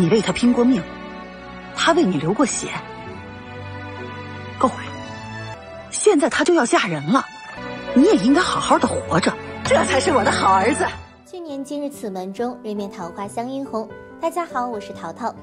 你为他拼过命，他为你流过血，够了。现在他就要嫁人了，你也应该好好的活着，这才是我的好儿子。去年今日此门中，人面桃花相映红。大家好，我是淘淘。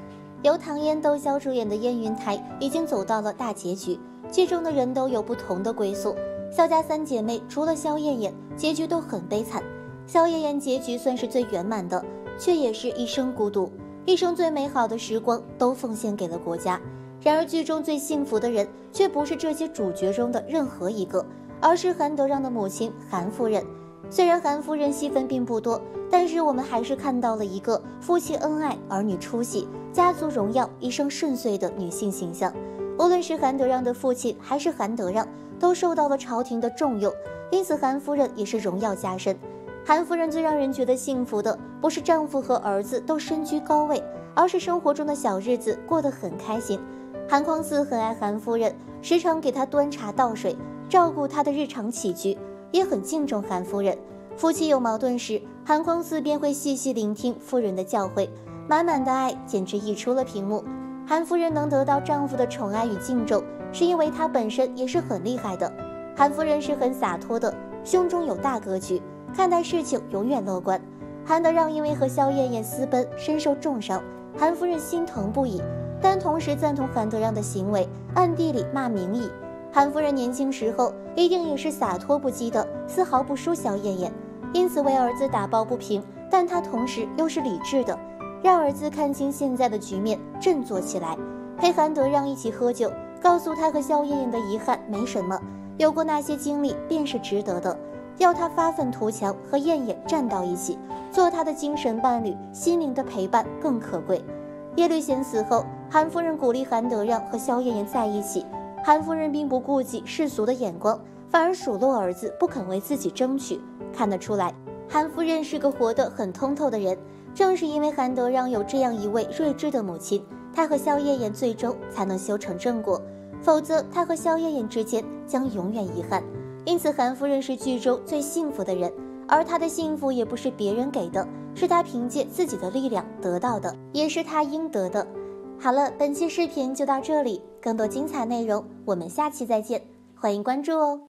由唐嫣、窦骁主演的《燕云台》已经走到了大结局，剧中的人都有不同的归宿。萧家三姐妹除了萧燕燕，结局都很悲惨。萧燕燕结局算是最圆满的，却也是一生孤独，一生最美好的时光都奉献给了国家。然而剧中最幸福的人，却不是这些主角中的任何一个，而是韩德让的母亲韩夫人。虽然韩夫人戏份并不多，但是我们还是看到了一个夫妻恩爱、儿女出息、家族荣耀、一生顺遂的女性形象。无论是韩德让的父亲，还是韩德让，都受到了朝廷的重用，因此韩夫人也是荣耀加身。韩夫人最让人觉得幸福的，不是丈夫和儿子都身居高位，而是生活中的小日子过得很开心。韩匡嗣很爱韩夫人，时常给她端茶倒水，照顾她的日常起居。也很敬重韩夫人，夫妻有矛盾时，韩匡嗣便会细细聆听夫人的教诲，满满的爱简直溢出了屏幕。韩夫人能得到丈夫的宠爱与敬重，是因为她本身也是很厉害的。韩夫人是很洒脱的，胸中有大格局，看待事情永远乐观。韩德让因为和萧燕燕私奔，身受重伤，韩夫人心疼不已，但同时赞同韩德让的行为，暗地里骂明义。韩夫人年轻时候一定也是洒脱不羁的，丝毫不输萧燕燕，因此为儿子打抱不平。但她同时又是理智的，让儿子看清现在的局面，振作起来，陪韩德让一起喝酒，告诉他和萧燕燕的遗憾没什么，有过那些经历便是值得的，要他发愤图强，和燕燕站到一起，做他的精神伴侣，心灵的陪伴更可贵。叶律贤死后，韩夫人鼓励韩德让和萧燕燕在一起。韩夫人并不顾及世俗的眼光，反而数落儿子不肯为自己争取。看得出来，韩夫人是个活得很通透的人。正是因为韩德让有这样一位睿智的母亲，他和萧燕燕最终才能修成正果，否则他和萧燕燕之间将永远遗憾。因此，韩夫人是剧中最幸福的人，而她的幸福也不是别人给的，是她凭借自己的力量得到的，也是她应得的。好了，本期视频就到这里，更多精彩内容我们下期再见，欢迎关注哦。